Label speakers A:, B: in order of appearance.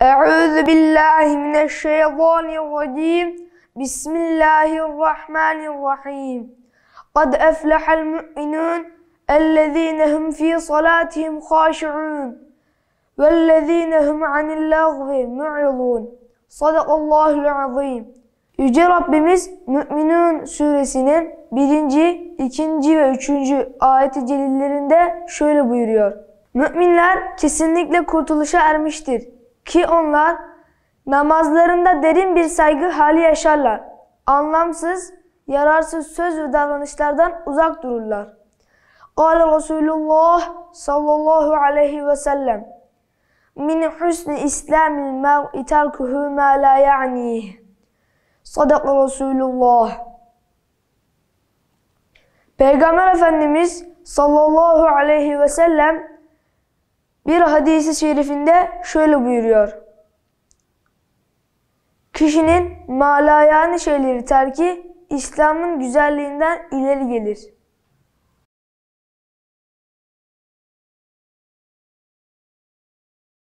A: Euzu billahi mineşşeytanirracim. Bismillahirrahmanirrahim. Kad eflehel mu'minun ellezîne hum fî salâtihim khâşi'ûn. Vellezîne hum anil lâgvi mu'ridûn. Sadakallâhul azîm. Yüce Rabbimiz Mü'minun suresinin birinci, ikinci ve üçüncü ayeti celillerinde şöyle buyuruyor. Müminler kesinlikle kurtuluşa ermiştir ki onlar namazlarında derin bir saygı hali yaşarlar. Anlamsız, yararsız söz ve davranışlardan uzak dururlar. Kâle Resulullah sallallahu aleyhi ve sellem Min husni islamil mer'i terkuhu ma la ya'nih. Sadaka Resulullah. Peygamber Efendimiz sallallahu aleyhi ve sellem bir hadisi şerifinde şöyle buyuruyor. Kişinin malayani şeyleri terki İslam'ın güzelliğinden ileri gelir.